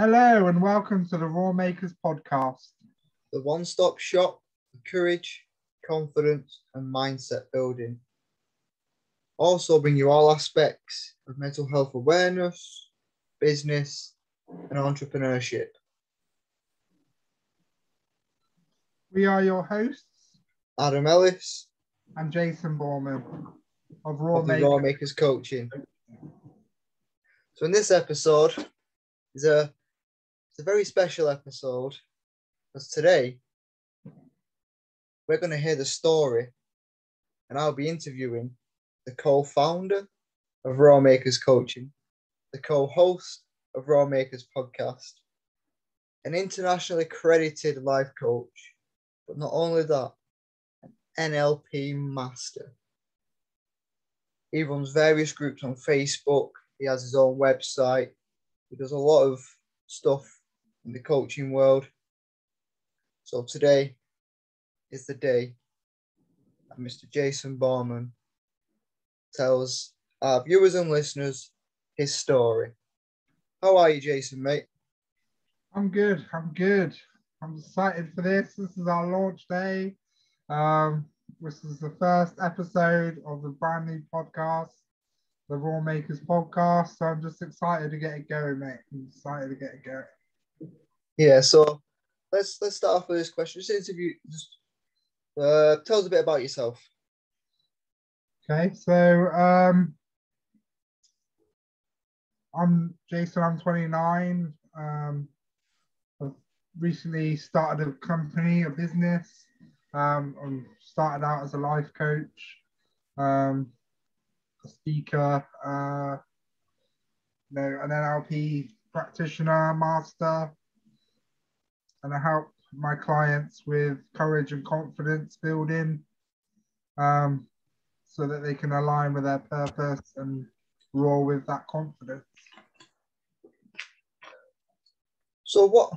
Hello and welcome to the Roar Makerz podcast. the one stop shop for courage, confidence, and mindset building. Also, bring you all aspects of mental health awareness, business, and entrepreneurship. We are your hosts, Adam Ellis and Jason Boorman of Raw of Makers. Roar Makerz Coaching. So, in this episode, is a it's a very special episode because today we're going to hear the story, and I'll be interviewing the co-founder of Roar Makerz Coaching, the co-host of Roar Makerz Podcast, an internationally accredited life coach, but not only that, an NLP master. He runs various groups on Facebook. He has his own website. He does a lot of stuff in the coaching world. So today is the day that Mr. Jason Boorman tells our viewers and listeners his story. How are you, Jason, mate? I'm good. I'm good. I'm excited for this. This is our launch day. Um, this is the first episode of the brand new podcast, the Roar Makerz podcast. So I'm just excited to get it going, mate. I'm excited to get it going. Yeah, so let's let's start off with this question. Just interview just uh tell us a bit about yourself. Okay, so um, I'm Jason. I'm 29. Um, I've recently started a company, a business. Um, I started out as a life coach, um, a speaker, uh, you know, an NLP practitioner, master, and I help my clients with courage and confidence building. Um, so that they can align with their purpose and roar with that confidence. So what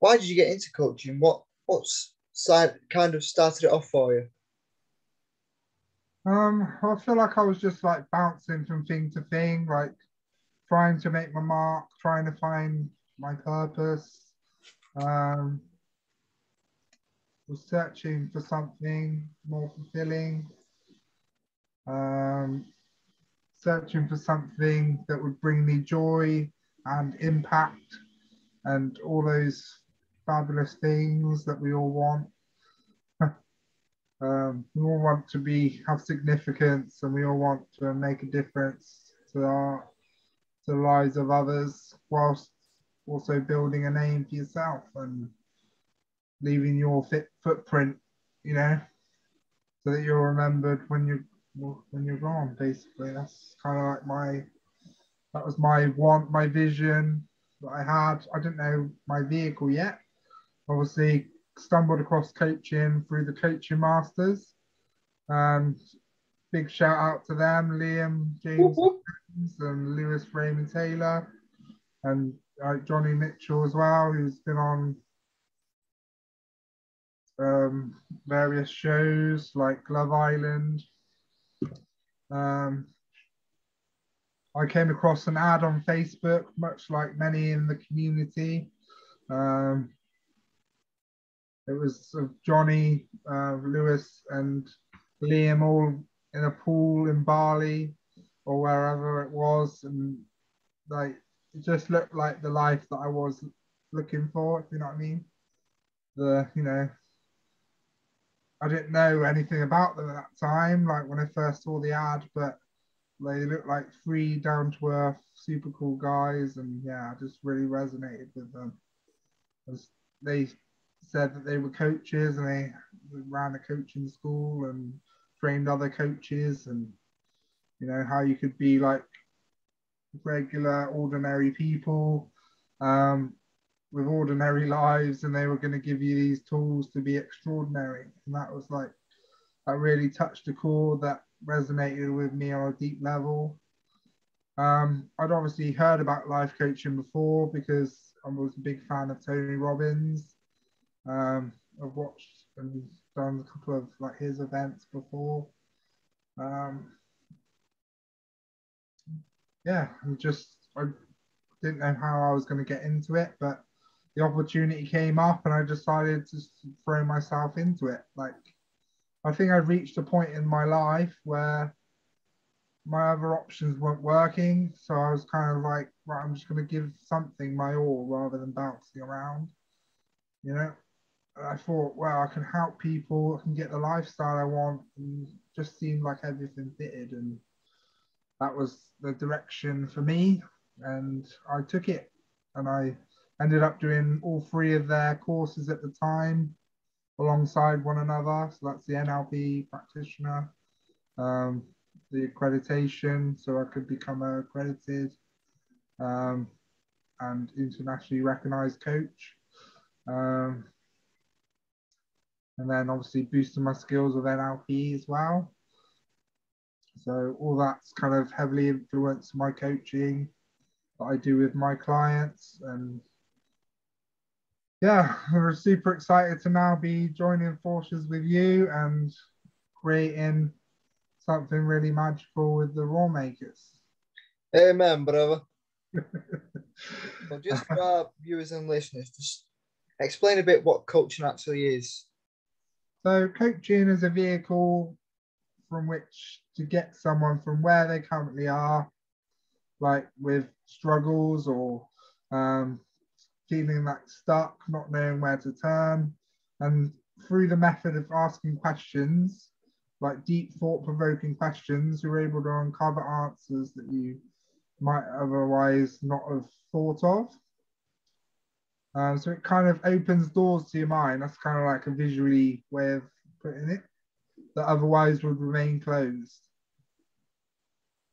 why did you get into coaching? What what's side kind of started it off for you? Um, I feel like I was just like bouncing from thing to thing, like trying to make my mark, trying to find my purpose. Um, was searching for something more fulfilling. Um, searching for something that would bring me joy and impact and all those fabulous things that we all want. um, we all want to be have significance and we all want to make a difference to our to the lives of others whilst also building a name for yourself and leaving your fit footprint, you know, so that you're remembered when you're when you're gone. Basically, that's kind of like my that was my want, my vision that I had. I didn't know my vehicle yet. Obviously, stumbled across coaching through the coaching masters. And big shout out to them, Liam, James, and Lewis Raymond Taylor, and uh, Jonny Mitchell as well, who's been on um, various shows like Love Island. Um, I came across an ad on Facebook, much like many in the community. Um, it was of Johnny, uh, Lewis, and Liam all in a pool in Bali or wherever it was, and like just looked like the life that I was looking for. If you know what I mean. The you know, I didn't know anything about them at that time. Like when I first saw the ad, but they looked like free, down to earth, super cool guys, and yeah, I just really resonated with them. As they said that they were coaches and they ran a coaching school and trained other coaches, and you know how you could be like regular, ordinary people um, with ordinary lives, and they were going to give you these tools to be extraordinary, and that was like that really touched a chord that resonated with me on a deep level. Um, I'd obviously heard about life coaching before because I was a big fan of Tony Robbins. Um, I've watched and done a couple of like his events before. Um, yeah, I just I didn't know how I was going to get into it, but the opportunity came up and I decided to throw myself into it. Like, I think I've reached a point in my life where my other options weren't working. So I was kind of like, right, I'm just going to give something my all rather than bouncing around, you know? And I thought, well, I can help people, I can get the lifestyle I want, and just seemed like everything fitted. And that was the direction for me. And I took it and I ended up doing all three of their courses at the time alongside one another. So that's the NLP practitioner, um, the accreditation, so I could become accredited um, and internationally recognized coach. Um, and then obviously boosting my skills with NLP as well. So all that's kind of heavily influenced my coaching that I do with my clients and yeah, we're super excited to now be joining forces with you and creating something really magical with the Roar Makerz. Amen, brother. well, just for our viewers and listeners, just explain a bit what coaching actually is. So, coaching is a vehicle from which to get someone from where they currently are, like with struggles or um, feeling like stuck, not knowing where to turn. And through the method of asking questions, like deep thought provoking questions, you're able to uncover answers that you might otherwise not have thought of. Um, so it kind of opens doors to your mind. That's kind of like a visually way of putting it that otherwise would remain closed.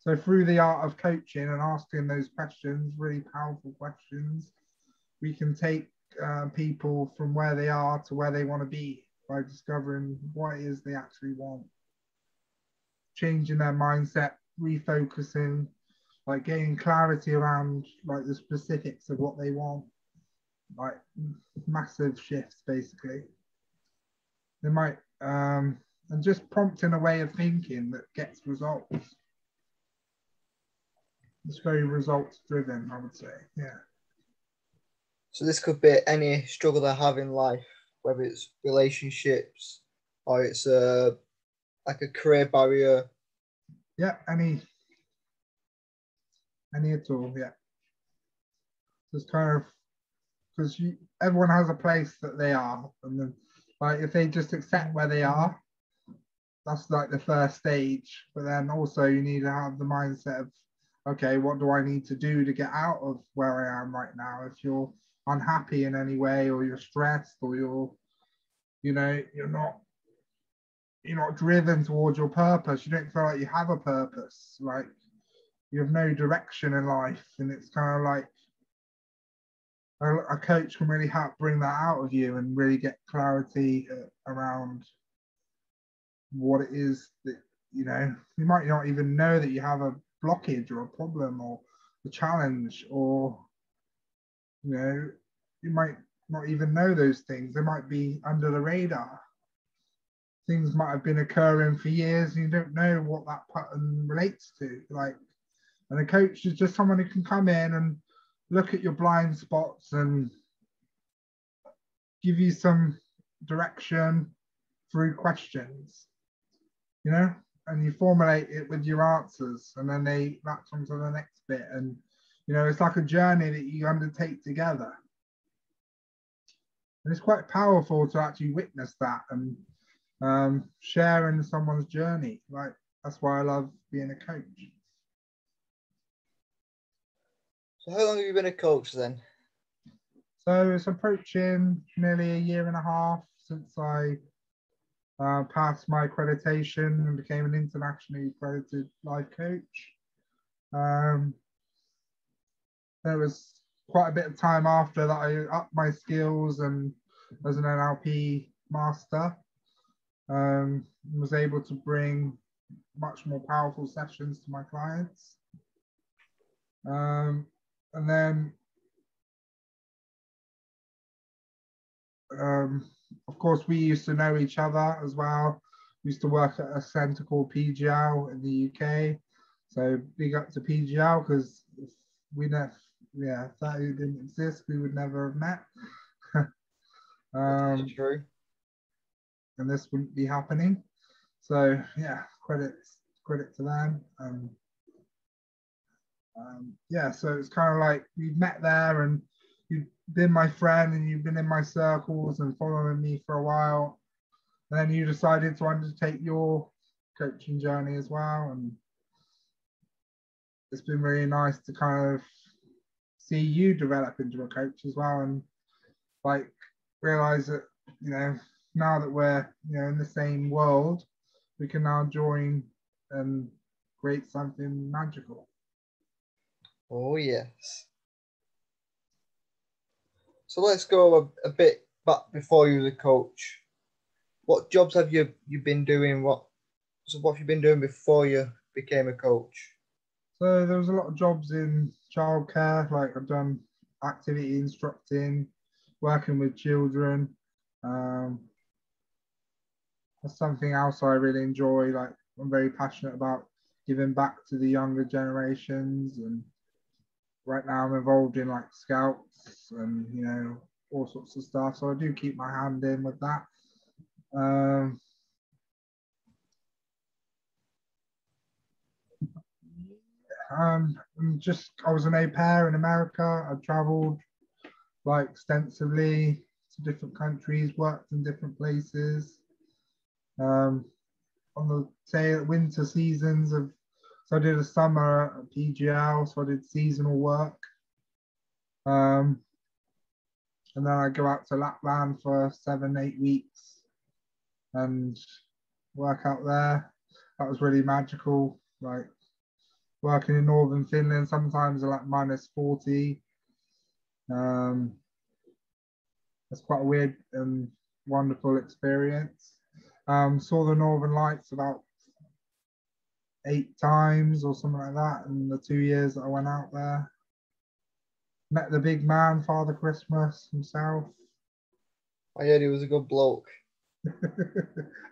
So through the art of coaching and asking those questions, really powerful questions, we can take uh, people from where they are to where they want to be by discovering what it is they actually want, changing their mindset, refocusing, like getting clarity around like the specifics of what they want, like massive shifts basically. They might um, and just prompting a way of thinking that gets results. It's very results driven, I would say. Yeah. So this could be any struggle they have in life, whether it's relationships or it's a like a career barrier. Yeah, any any at all. Yeah. Just kind of because everyone has a place that they are, and then like if they just accept where they are, that's like the first stage. But then also you need to have the mindset of okay, what do I need to do to get out of where I am right now? If you're unhappy in any way or you're stressed or you're you know you're not you're not driven towards your purpose you don't feel like you have a purpose like you have no direction in life and it's kind of like a, coach can really help bring that out of you and really get clarity uh, around what it is that you know you might not even know that you have a blockage or a problem or a challenge or you know, you might not even know those things. They might be under the radar. Things might have been occurring for years and you don't know what that pattern relates to. Like, and a coach is just someone who can come in and look at your blind spots and give you some direction through questions, you know, and you formulate it with your answers, and then they latch onto the next bit, and you know, it's like a journey that you undertake together. And it's quite powerful to actually witness that and um, share in someone's journey. Like, that's why I love being a coach. So, how long have you been a coach then? So, it's approaching nearly a year and a half since I uh, passed my accreditation and became an internationally accredited life coach. Um, there was quite a bit of time after that I upped my skills and as an NLP master, um, was able to bring much more powerful sessions to my clients. Um, and then, um, of course, we used to know each other as well. We used to work at a center called PGL in the UK. So big up to PGL because we never yeah, if that didn't exist, we would never have met. Um, true. and this wouldn't be happening. So yeah, credits credit to them. Um, um, yeah, so it's kind of like we met there, and been my friend, and you've been in my circles and following me for a while. And then you decided to undertake your coaching journey as well, and it's been really nice to kind of see you develop into a coach as well, and like realize that you know now that we're you know in the same world, we can now join and create something magical. Oh yes. So let's go a, a bit back before you were the coach. What jobs have you you been doing? What so what have you been doing before you became a coach? So there was a lot of jobs in childcare, like I've done activity instructing, working with children. Um, that's something else I really enjoy. Like I'm very passionate about giving back to the younger generations, and right now I'm involved in like scouts and you know all sorts of stuff. So I do keep my hand in with that. Um, um, just I was an au pair in America. I've traveled like extensively to different countries, worked in different places. Um, on the say winter seasons of so I did a summer at PGL, so I did seasonal work. Um, and then I go out to Lapland for seven, eight weeks and work out there. That was really magical. Like working in northern Finland, sometimes like minus 40. Um, that's quite a weird and wonderful experience. Um, saw the Northern Lights about eight times or something like that in the two years that I went out there. Met the big man, Father Christmas himself. I heard he was a good bloke.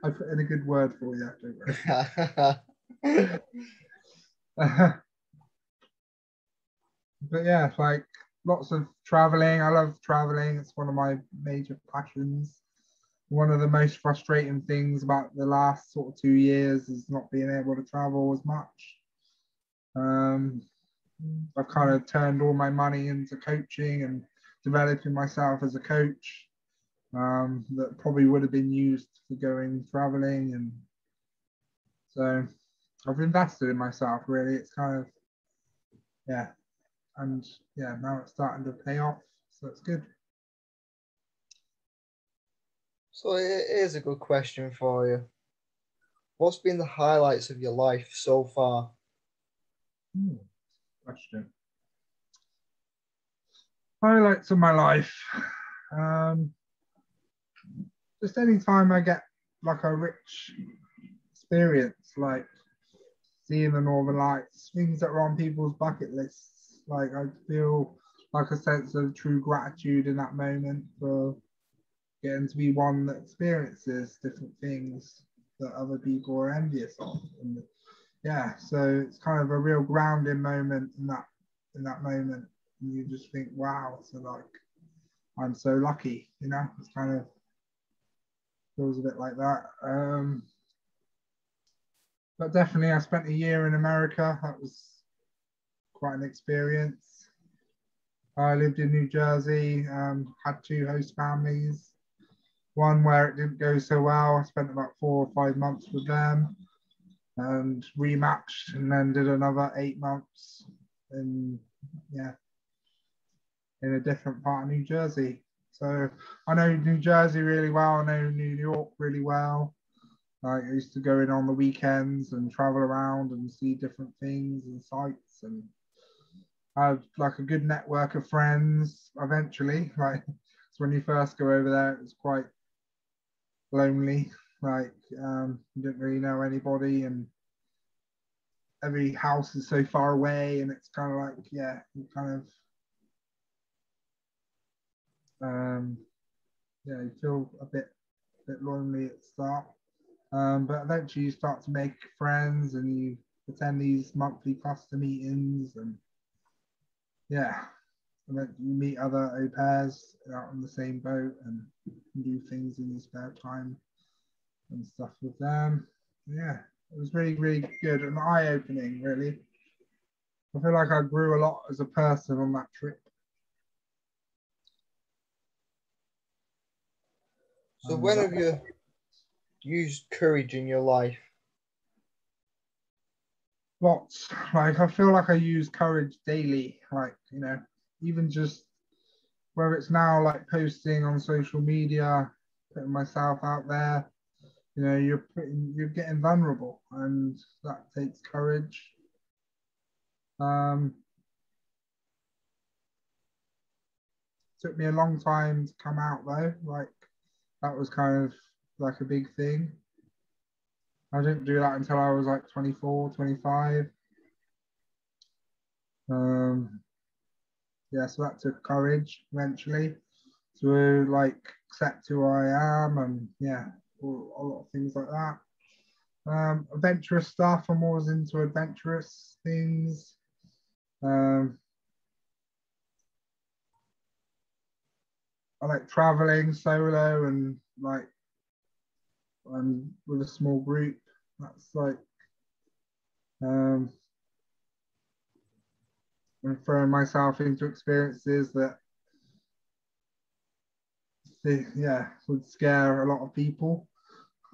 I put in a good word for you, don't but yeah, like lots of traveling. I love traveling. It's one of my major passions. One of the most frustrating things about the last sort of two years is not being able to travel as much. Um, I've kind of turned all my money into coaching and developing myself as a coach. Um, that probably would have been used for going traveling, and so I've invested in myself. Really, it's kind of yeah, and yeah, now it's starting to pay off, so it's good. So here's a good question for you. What's been the highlights of your life so far? Hmm, question. Highlights of my life. Um, just any time I get like a rich experience, like seeing the Northern Lights, things that are on people's bucket lists. Like I feel like a sense of true gratitude in that moment for getting to be one that experiences different things that other people are envious of. And yeah, so it's kind of a real grounding moment in that in that moment. And you just think, wow, so like I'm so lucky, you know, it's kind of feels a bit like that. Um, but definitely, I spent a year in America. That was quite an experience. I lived in New Jersey, um, had two host families. One where it didn't go so well. I spent about four or five months with them and rematched, and then did another eight months in yeah in a different part of New Jersey. So I know New Jersey really well. I know New York really well. Like I used to go in on the weekends and travel around and see different things and sites and have like a good network of friends eventually. Like so when you first go over there, it's quite lonely. Like um, you don't really know anybody and every house is so far away and it's kind of like yeah, you kind of um, yeah, you feel a bit bit lonely at the start. Um, but eventually you start to make friends and you attend these monthly cluster meetings and yeah, and then you meet other au pairs out on the same boat and do things in your spare time and stuff with them. Yeah, it was really, really good and eye opening, really. I feel like I grew a lot as a person on that trip. So, when have you used courage in your life? Lots. Like, I feel like I use courage daily. Like, you know, even just where it's now like posting on social media, putting myself out there, you know, you're putting, you're getting vulnerable, and that takes courage. Um, took me a long time to come out though. Like that was kind of like a big thing. I didn't do that until I was like 24, 25. Um, yeah, so that took courage eventually to like accept who I am and yeah, a lot of things like that. Um, adventurous stuff. I'm always into adventurous things. Um, I like traveling solo and like and with a small group. That's like um, I'm throwing myself into experiences that yeah would scare a lot of people.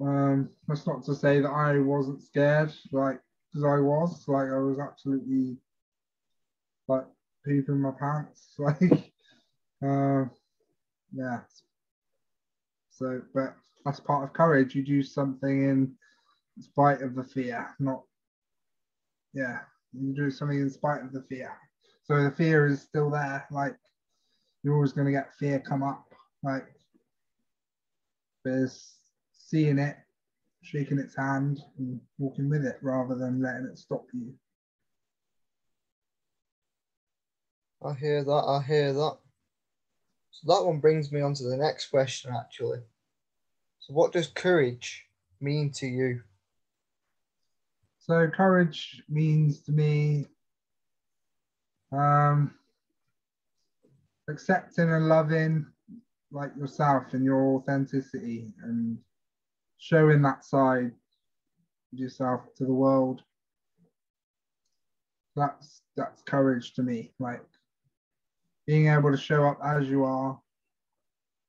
um, that's not to say that I wasn't scared, like because I was, like I was absolutely like pooping my pants, like uh, yeah. So, but that's part of courage. You do something in spite of the fear, not yeah, you do something in spite of the fear. So the fear is still there. Like you're always going to get fear come up. Like there's seeing it, shaking its hand, and walking with it rather than letting it stop you. I hear that. I hear that. So that one brings me on to the next question, actually. So, what does courage mean to you? So courage means to me um, accepting and loving like yourself and your authenticity and showing that side of yourself to the world. That's that's courage to me. Like being able to show up as you are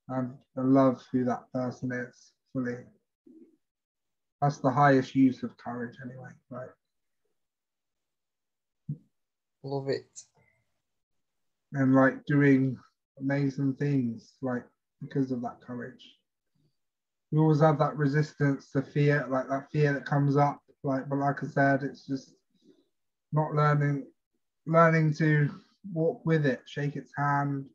and, and love who that person is fully that's the highest use of courage anyway right? Love it. And like doing amazing things like because of that courage. We always have that resistance to fear like that fear that comes up like but like i said it's just not learning learning to walk with it shake its hand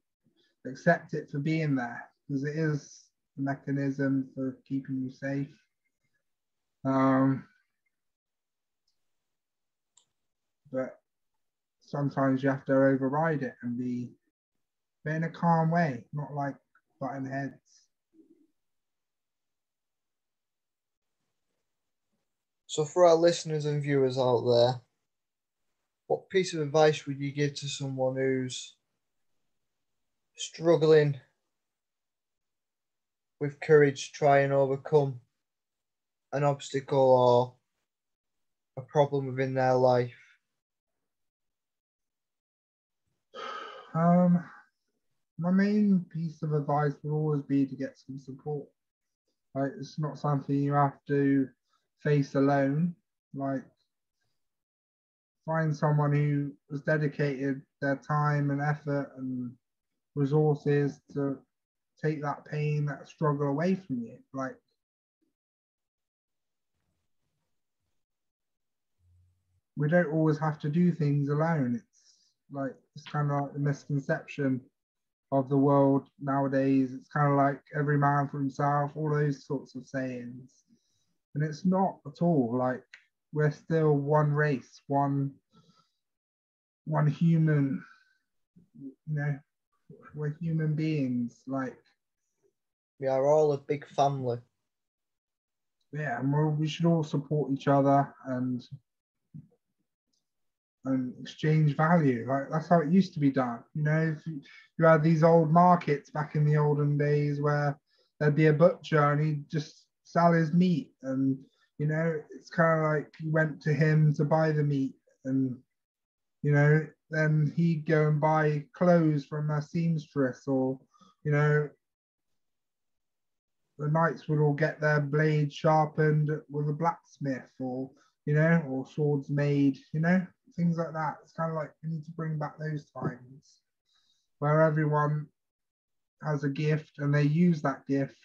accept it for being there because it is a mechanism for keeping you safe um, but sometimes you have to override it and be but in a calm way, not like button heads. So, for our listeners and viewers out there, what piece of advice would you give to someone who's struggling with courage to try and overcome an obstacle or a problem within their life? Um, my main piece of advice would always be to get some support. Like, it's not something you have to face alone. Like, find someone who has dedicated their time and effort and resources to take that pain, that struggle away from you. Like, we don't always have to do things alone. It's like it's kind of like the misconception of the world nowadays. It's kind of like every man for himself, all those sorts of sayings. And it's not at all like we're still one race, one one human, you know, we're human beings. Like we are all a big family. Yeah, and we should all support each other and and exchange value. Like that's how it used to be done. You know, you, you had these old markets back in the olden days where there'd be a butcher and he'd just sell his meat and you know it's kind of like you went to him to buy the meat and you know then he'd go and buy clothes from a seamstress or you know the knights would all get their blades sharpened with a blacksmith or you know or swords made you know things like that. It's kind of like we need to bring back those times where everyone has a gift and they use that gift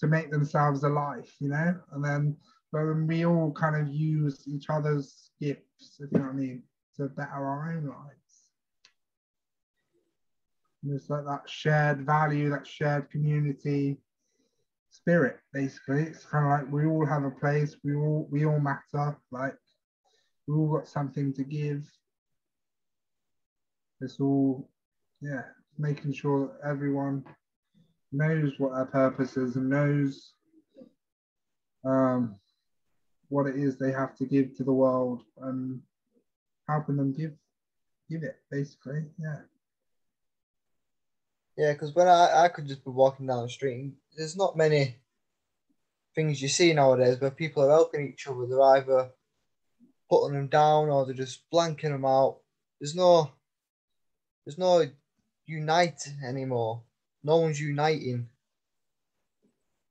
to make themselves alive, you know, and then but then we all kind of use each other's gifts, if you know what I mean, to better our own lives. And it's like that shared value, that shared community spirit, basically. It's kind of like we all have a place, we all we all matter, like we all got something to give. It's all yeah, making sure that everyone knows what their purpose is and knows um, what it is they have to give to the world and helping them give give it basically yeah yeah because when I, I could just be walking down the street and there's not many things you see nowadays where people are helping each other they're either putting them down or they're just blanking them out there's no there's no unite anymore no one's uniting.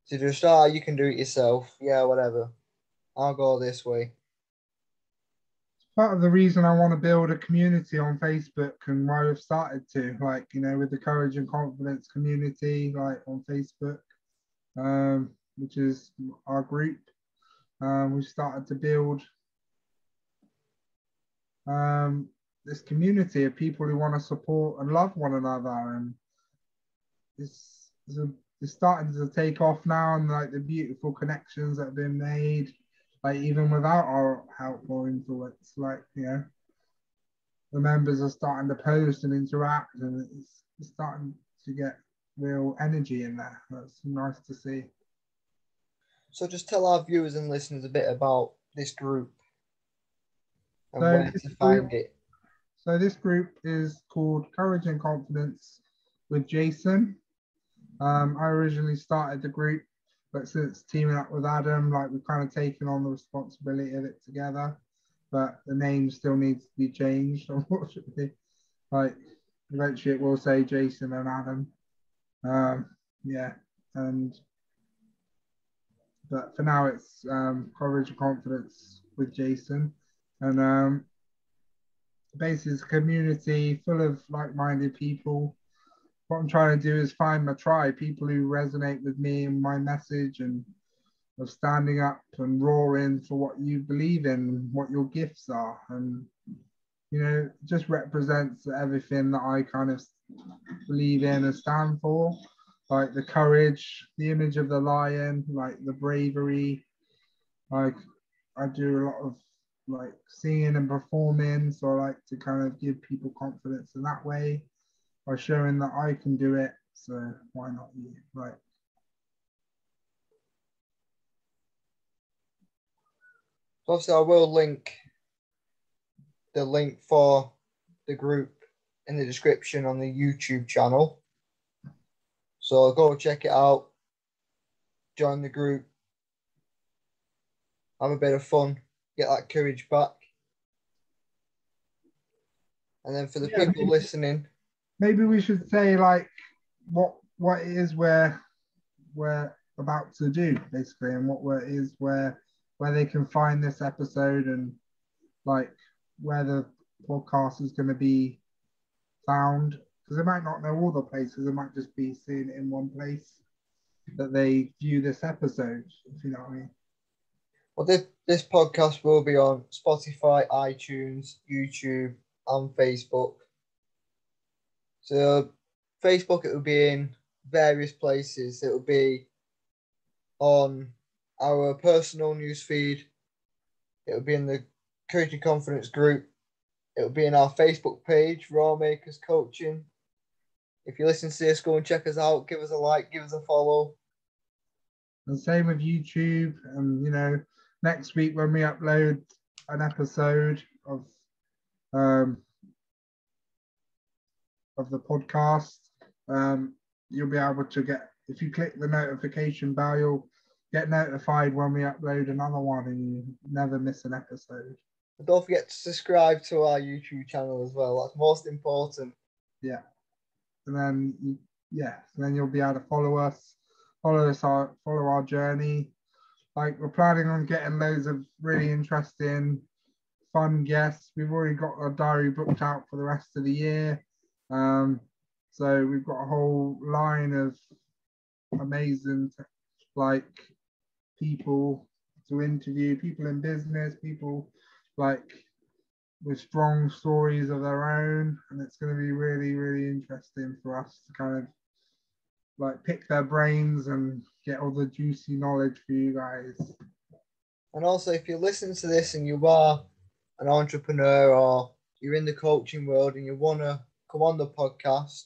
To just, ah, oh, you can do it yourself. Yeah, whatever. I'll go this way. Part of the reason I want to build a community on Facebook and why I've started to, like, you know, with the Courage and Confidence community, like on Facebook, um, which is our group. Um, we started to build um, this community of people who want to support and love one another and it's, it's, a, it's starting to take off now and like the beautiful connections that have been made like even without our help or influence like you know the members are starting to post and interact and it's, it's starting to get real energy in there. That's nice to see. So just tell our viewers and listeners a bit about this group and so where to find group, it. so this group is called courage and confidence with jason. Um, I originally started the group, but since teaming up with Adam, like we've kind of taken on the responsibility of it together. But the name still needs to be changed, unfortunately. Like eventually it will say Jason and Adam. Um, yeah, and but for now it's um, courage and confidence with Jason, and um, basically it's a community full of like-minded people what I'm trying to do is find my tribe, people who resonate with me and my message and of standing up and roaring for what you believe in, what your gifts are. And, you know, just represents everything that I kind of believe in and stand for, like the courage, the image of the lion, like the bravery. Like I do a lot of like singing and performing, so I like to kind of give people confidence in that way by showing that I can do it. So why not you? Right. Obviously, I will link the link for the group in the description on the YouTube channel. So go check it out, join the group, have a bit of fun, get that courage back. And then for the yeah, people listening, maybe we should say like what what it is we're we're about to do basically and what where is where where they can find this episode and like where the podcast is going to be found. Because they might not know all the places. They might just be seeing it in one place that they view this episode if you know what i mean. Well this, this podcast will be on spotify itunes youtube and facebook so Facebook, it will be in various places. It will be on our personal news feed. It will be in the Coaching Confidence group. It will be in our Facebook page, Roar Makerz Coaching. If you listen to this, go and check us out. Give us a like, give us a follow. And same with YouTube. And you know, next week when we upload an episode of um, of the podcast, um, you'll be able to get if you click the notification bell, you'll get notified when we upload another one, and you never miss an episode. Don't forget to subscribe to our YouTube channel as well. That's most important. Yeah, and then yeah, then you'll be able to follow us, follow us, our follow our journey. Like we're planning on getting loads of really interesting, fun guests. We've already got our diary booked out for the rest of the year. Um, so we've got a whole line of amazing, like people to interview, people in business, people like with strong stories of their own, and it's going to be really, really interesting for us to kind of like pick their brains and get all the juicy knowledge for you guys. And also, if you listen to this and you are an entrepreneur or you're in the coaching world and you want to come on the podcast,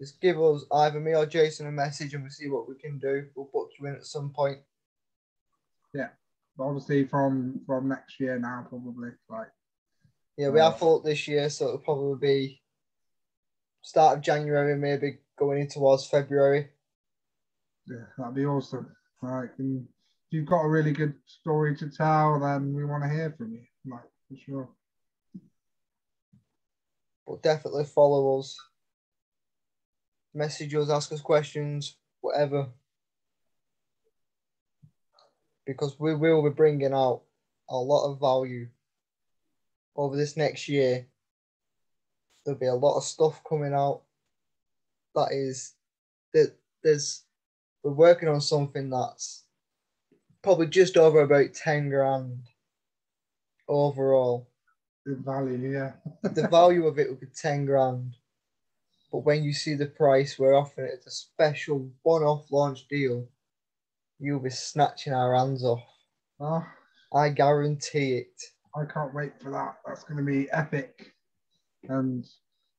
just give us either me or Jason a message and we'll see what we can do. We'll book you in at some point. Yeah, but obviously from from next year now, probably like. Yeah, we have thought this year, so it'll probably be start of January, maybe going in towards February. Yeah, that'd be awesome. Like, and if you've got a really good story to tell, then we want to hear from you. Like, for sure. But definitely follow us. Message us, ask us questions, whatever. Because we will be bringing out a lot of value over this next year. There'll be a lot of stuff coming out that is that there's we're working on something that's probably just over about 10 grand overall. The value, yeah. the value of it would be 10 grand. But when you see the price we're offering it as a special one off launch deal, you'll be snatching our hands off. Oh, I guarantee it. I can't wait for that. That's going to be epic. And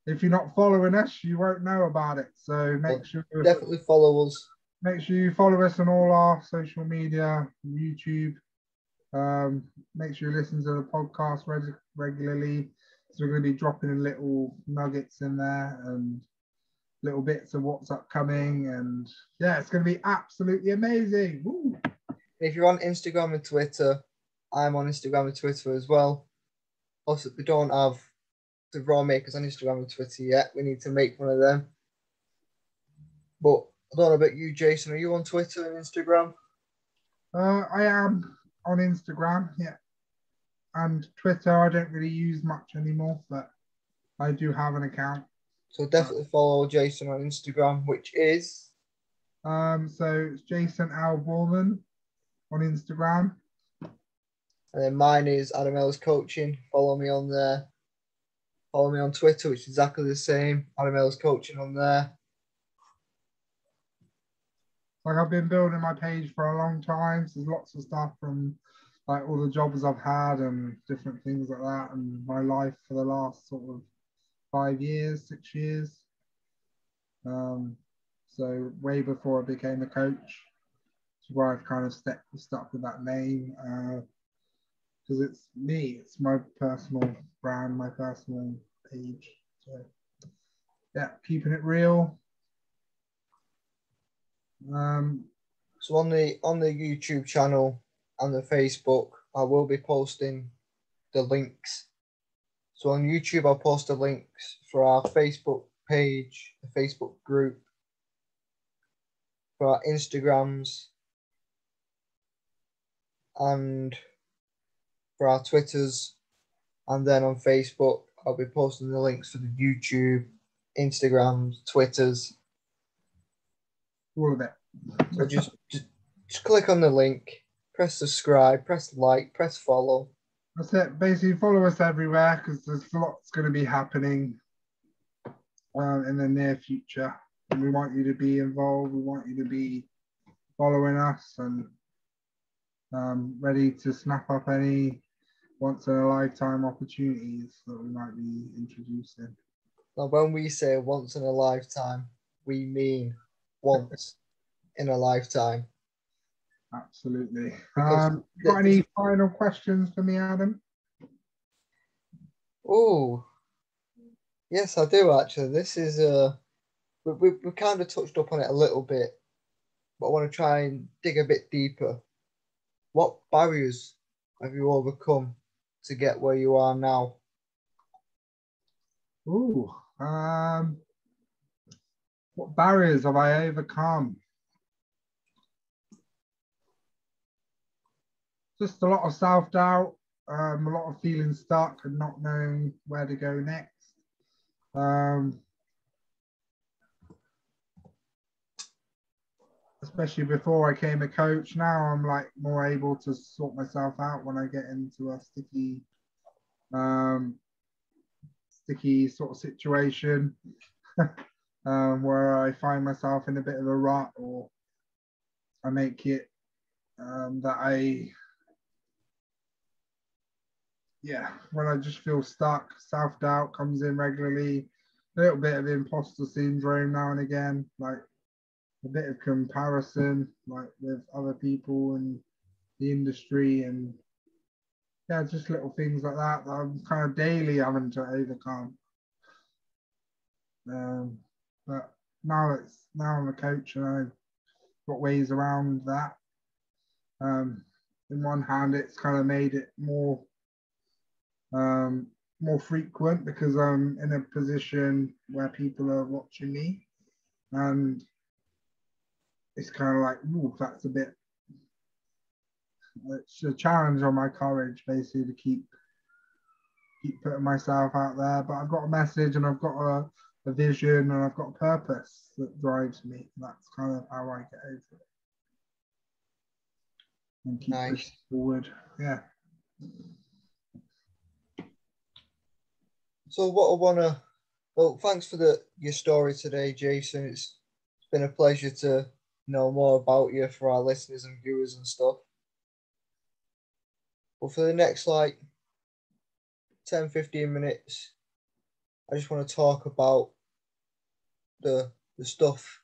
if you're not following us, you won't know about it. So make Well, sure Definitely follow us. make sure you follow us on all our social media, YouTube. Um, make sure you listen to the podcast reg- regularly. So we're going to be dropping in little nuggets in there and little bits of what's upcoming. And yeah, it's going to be absolutely amazing. Woo. If you're on Instagram and Twitter, I'm on Instagram and Twitter as well. Also, we don't have the Roar Makerz on Instagram and Twitter yet. We need to make one of them. But I don't know about you, Jason. Are you on Twitter and Instagram? Uh, I am on Instagram, yeah, and Twitter. I don't really use much anymore, but I do have an account. So definitely follow Jason on Instagram, which is Um, so it's Jason Al Boorman on Instagram. and then mine is Adam Ellis Coaching. Follow me on there. Follow me on Twitter, which is exactly the same. Adam Ellis Coaching on there. Like I've been building my page for a long time. So there's lots of stuff from like all the jobs I've had and different things like that, and my life for the last sort of five years, six years. Um, so way before I became a coach, which is why I've kind of stuck stuck with that name because it's me. It's my personal brand, my personal page. So yeah, keeping it real. Um, So on the on the YouTube channel and the Facebook, I will be posting the links. So on YouTube, I'll post the links for our Facebook page, the Facebook group, for our Instagrams, and for our Twitters, and then on Facebook, I'll be posting the links for the YouTube, Instagrams, Twitters, all of it. So just, just just click on the link, press subscribe, press like, press follow. That's it. Basically, follow us everywhere because there's lots going to be happening um, in the near future. And we want you to be involved. We want you to be following us and um, ready to snap up any once in a lifetime opportunities that we might be introducing. Now, when we say once in a lifetime, we mean once in a lifetime. Absolutely. Um, got any final questions for me, Adam? Oh, yes, I do actually. This is uh, we we we kind of touched up on it a little bit, but I want to try and dig a bit deeper. What barriers have you overcome to get where you are now? Oh, um, what barriers have I overcome? Just a lot of self doubt, um, a lot of feeling stuck and not knowing where to go next. Um, especially before I came a coach. Now I'm like more able to sort myself out when I get into a sticky, um, sticky sort of situation um, where I find myself in a bit of a rut or I make it um, that I, yeah, when I just feel stuck, self doubt comes in regularly, a little bit of imposter syndrome now and again, like a bit of comparison, like with other people and the industry, and yeah, just little things like that that I'm kind of daily having to overcome. Um, but now it's now I'm a coach and I've got ways around that. Um, in one hand, it's kind of made it more um, more frequent because I'm in a position where people are watching me, and it's kind of like, ooh, that's a bit. It's a challenge on my courage, basically, to keep keep putting myself out there. But I've got a message and I've got a, a vision and I've got a purpose that drives me. That's kind of how I get over it and keep Nice. forward. Yeah. So what I wanna, well, thanks for the your story today, Jason. It's it's been a pleasure to know more about you for our listeners and viewers and stuff. But for the next like 10, 15 minutes, I just want to talk about the the stuff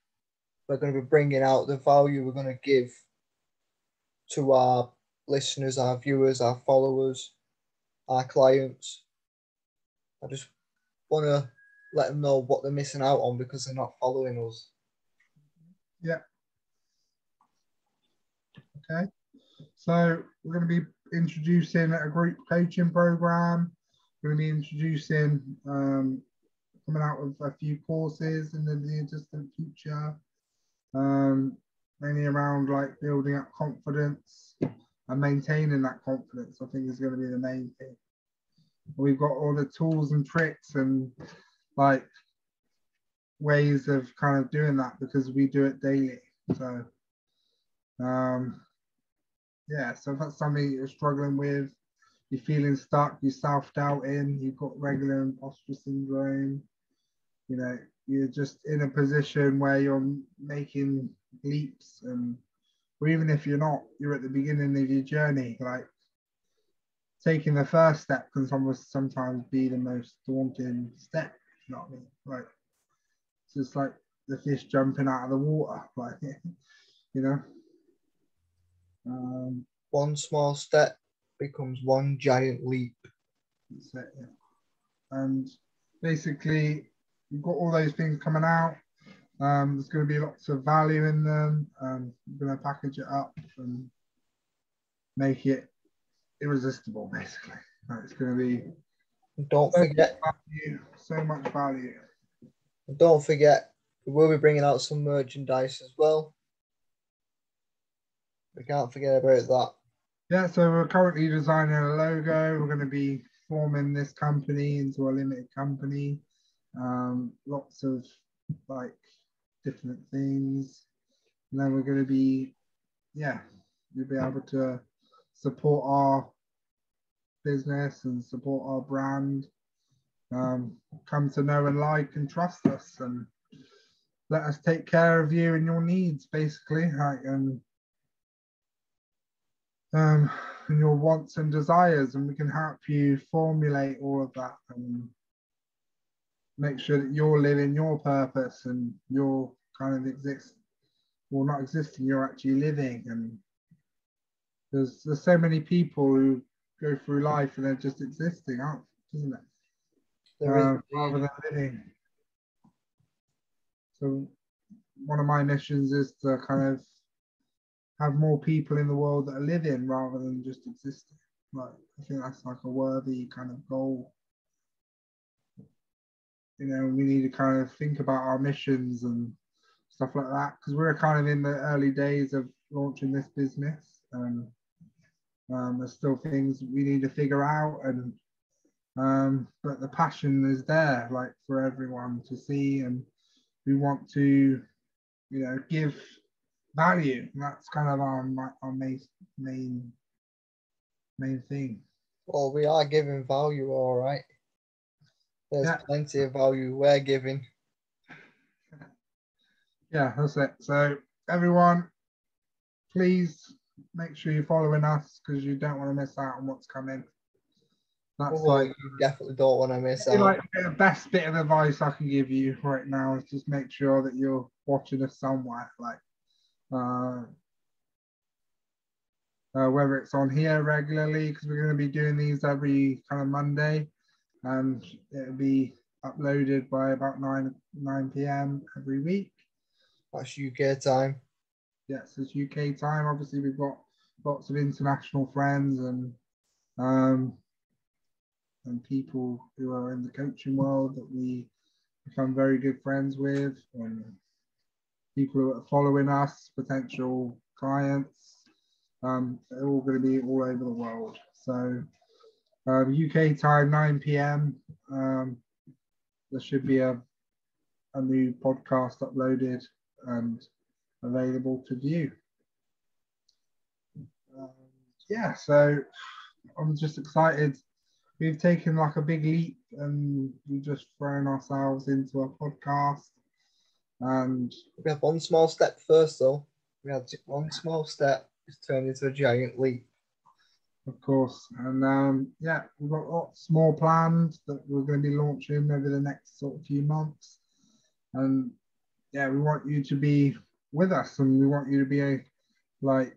we're going to be bringing out, the value we're going to give to our listeners, our viewers, our followers, our clients. I just want to let them know what they're missing out on because they're not following us. Yeah. Okay. So we're going to be introducing a group coaching program. We're going to be introducing, um, coming out with a few courses in the near distant future, um, mainly around like building up confidence and maintaining that confidence. I think is going to be the main thing. We've got all the tools and tricks and like ways of kind of doing that because we do it daily. So, um, yeah, so if that's something you're struggling with, you're feeling stuck, you're self doubting, you've got regular imposter syndrome, you know, you're just in a position where you're making leaps, and or even if you're not, you're at the beginning of your journey, like taking the first step can sometimes sometimes be the most daunting step, you know what I mean? Like, it's just like the fish jumping out of the water, like, you know. Um, One small step becomes one giant leap. That's it, yeah. And basically, you've got all those things coming out. Um, there's going to be lots of value in them. Um, we're going to package it up and make it irresistible, basically. It's going to be don't so much forget, value, so much value. don't forget, we will be bringing out some merchandise as well. We can't forget about that. Yeah, so we're currently designing a logo. We're going to be forming this company into a limited company. Um, lots of like different things. And then we're going to be, yeah, you'll be able to support our business and support our brand. Um, come to know and like and trust us and let us take care of you and your needs, basically. Like, and um, and your wants and desires, and we can help you formulate all of that and make sure that you're living your purpose and you're kind of exist, well, not existing, you're actually living. And there's there's so many people who go through life and they're just existing, aren't isn't it? Um, rather than living. So one of my missions is to kind of have more people in the world that are living rather than just existing. Like I think that's like a worthy kind of goal. You know, we need to kind of think about our missions and stuff like that because we're kind of in the early days of launching this business and um, there's still things we need to figure out and um, but the passion is there like for everyone to see and we want to you know give value that's kind of our, our main main main thing Well, we are giving value, all right. There's Yeah. plenty of value we're giving. yeah that's it so everyone please make sure you're following us because you don't want to miss out on what's coming that's Oh, like you definitely don't want to miss out. like the best bit of advice I can give you right now is just make sure that you're watching us somewhere, like uh, uh, whether it's on here regularly because we're going to be doing these every kind of Monday, and it'll be uploaded by about nine nine p.m. every week. That's UK time. Yes, it's UK time. Obviously, we've got lots of international friends and um, and people who are in the coaching world that we become very good friends with, and people who are following us, potential clients. Um, they're all going to be all over the world. So, um, UK time, 9 p.m. Um, there should be a, a new podcast uploaded and available to view. Um, yeah, so I'm just excited. We've taken like a big leap and we've just thrown ourselves into a podcast. And We had one small step first, though. We had one small step, it's turned into a giant leap. Of course, and um, yeah, we've got lots more planned that we're going to be launching over the next sort of few months. And yeah, we want you to be with us and we want you to be a, like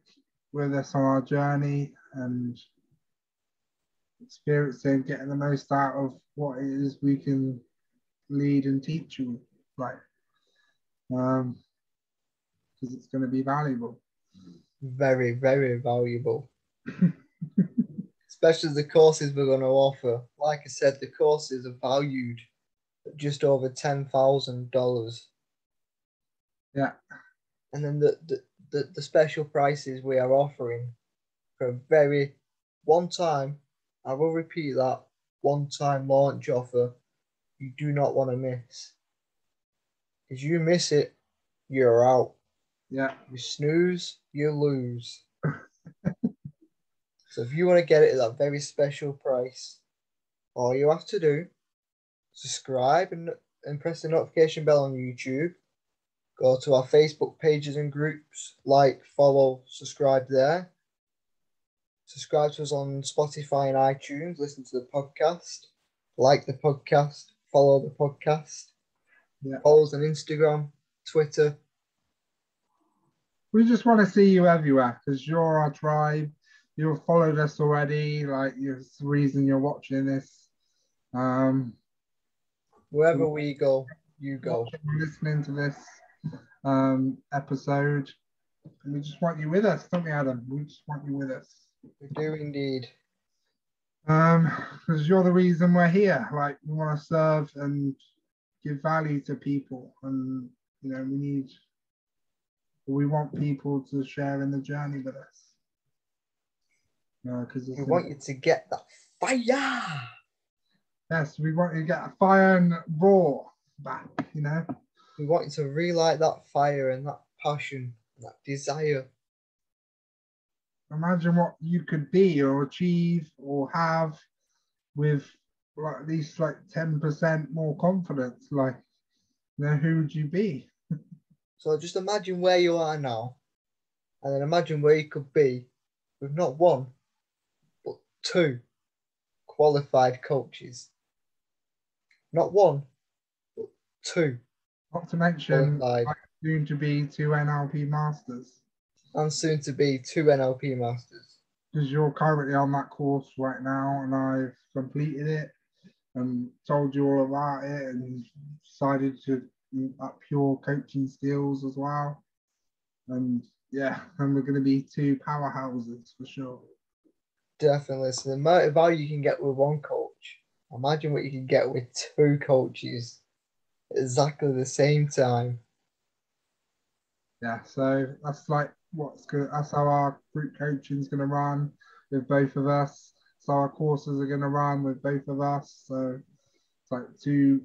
with us on our journey and experiencing getting the most out of what it is we can lead and teach you like um because it's going to be valuable Very, very valuable. Especially the courses we're going to offer. Like I said, the courses are valued at just over $10,000. yeah And then the, the, the, the special prices we are offering for a very one time, I will repeat that one time launch offer you do not want to miss. If you miss it, you're out. yeah You snooze, you lose. So if you want to get it at that very special price, all you have to do, subscribe and, and press the notification bell on YouTube. Go to our Facebook pages and groups, like, follow, subscribe there. Subscribe to us on Spotify and iTunes, listen to the podcast, like the podcast, follow the podcast. Yeah. Follow us on Instagram, Twitter, we just want to see you everywhere because you're our tribe you've followed us already like it's the reason you're watching this um wherever we go, you go. listening to this um episode. And we just want you with us don't we adam? We just want you with us. We do indeed. um because you're the reason we're here. Like we want to serve and give value to people and you know we need we want people to share in the journey with us because We want you to get that fire. yes we want you to get a fire and roar back you know We want you to relight that fire and that passion, that desire. imagine what you could be or achieve or have with like at least like 10% more confidence like you know who would you be So just imagine where you are now, and then imagine where you could be with not one, two qualified coaches. Not one, but two not to mention qualified, like, soon to be two nlp masters and soon to be two NLP masters. because you're currently on that course right now and i've completed it and told you all about it and decided to mm, up your coaching skills as well. And yeah, and we're going to be two powerhouses for sure. Definitely. So the amount of value you can get with one coach, imagine what you can get with two coaches at exactly the same time. Yeah, so that's like what's good. That's how our group coaching is going to run with both of us. So our courses are going to run with both of us. So it's like two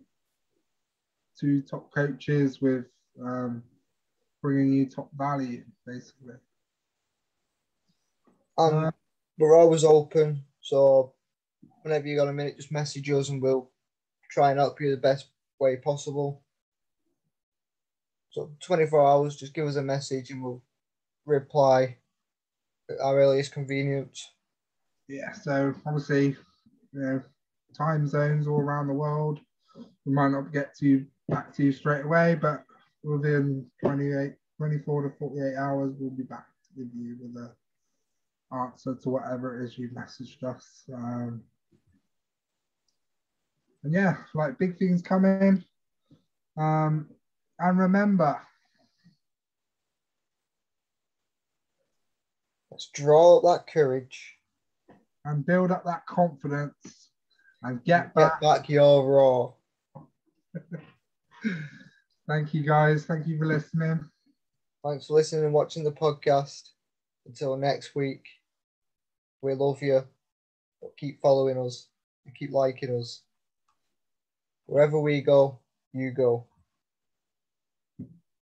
two top coaches with um, bringing you top value, basically. Um, uh, we're always open. So whenever you got a minute, just message us and we'll try and help you the best way possible. So 24 hours, just give us a message and we'll reply at our earliest convenience. Yeah, so obviously, you know, time zones all around the world. We might not get to you back to you straight away, but within 28, 24 to 48 hours, we'll be back with you with a answer to whatever it is you messaged us. Um, and yeah, like big things coming. Um, and remember, let's draw up that courage and build up that confidence and get, get back. back your roar. Thank you guys. Thank you for listening. Thanks for listening and watching the podcast. Until next week, we love you. But Keep following us and keep liking us. Wherever we go, you go.